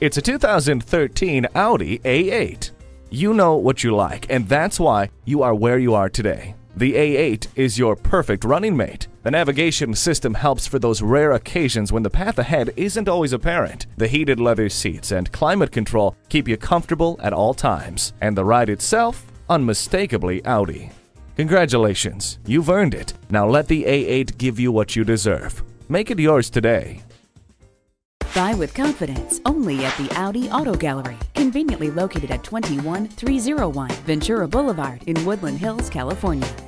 It's a 2013 Audi A8. You know what you like, and that's why you are where you are today. The A8 is your perfect running mate. The navigation system helps for those rare occasions when the path ahead isn't always apparent. The heated leather seats and climate control keep you comfortable at all times. And the ride itself, unmistakably Audi. Congratulations, you've earned it. Now let the A8 give you what you deserve. Make it yours today. Buy with confidence only at the Audi Auto Gallery, conveniently located at 21301 Ventura Boulevard in Woodland Hills, California.